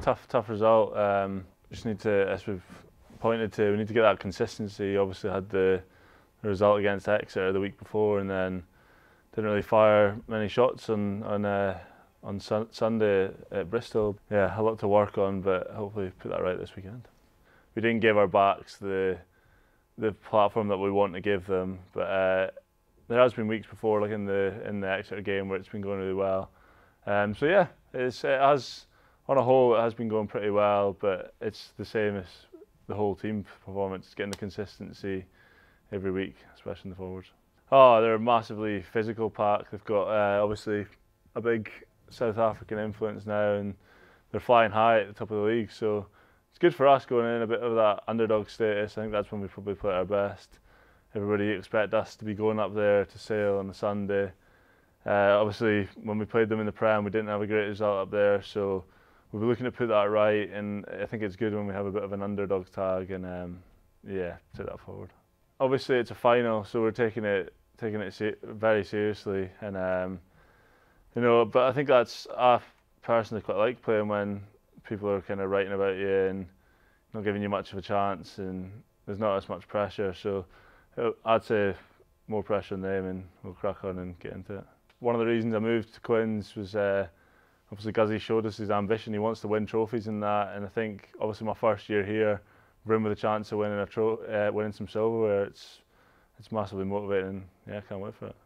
tough, tough result. Um, just need to, as we've pointed to, we need to get that consistency. Obviously, had the, result against Exeter the week before, and then didn't really fire many shots on on uh, on sun- Sunday at Bristol. Yeah, a lot to work on, but hopefully put that right this weekend. We didn't give our backs the the platform that we want to give them, but uh, there has been weeks before, like in the in the Exeter game, where it's been going really well. Um, so yeah, it's, it has on a whole it has been going pretty well, but it's the same as the whole team performance, getting the consistency every week, especially in the forwards. Oh, they're a massively physical pack. They've got uh, obviously a big South African influence now, and they're flying high at the top of the league. So it's good for us going in a bit of that underdog status. I think that's when we probably play our best. Everybody expect us to be going up there to Sale on the Sunday. Uh, obviously, when we played them in the Prem, we didn't have a great result up there, so we'll be looking to put that right. And I think it's good when we have a bit of an underdog tag and um, yeah, take that forward. Obviously, it's a final, so we're taking it taking it se- very seriously, and um, you know, but I think that's I personally quite like playing when people are kind of writing about you and not giving you much of a chance, and there's not as much pressure. So uh, I'd say more pressure on them, and we'll crack on and get into it. One of the reasons I moved to Quins was uh, obviously Guzzy showed us his ambition. He wants to win trophies in that, and I think obviously my first year here, room with a chance of winning a tro- uh, winning some silverware, it's it's massively motivating. Yeah, can't wait for it.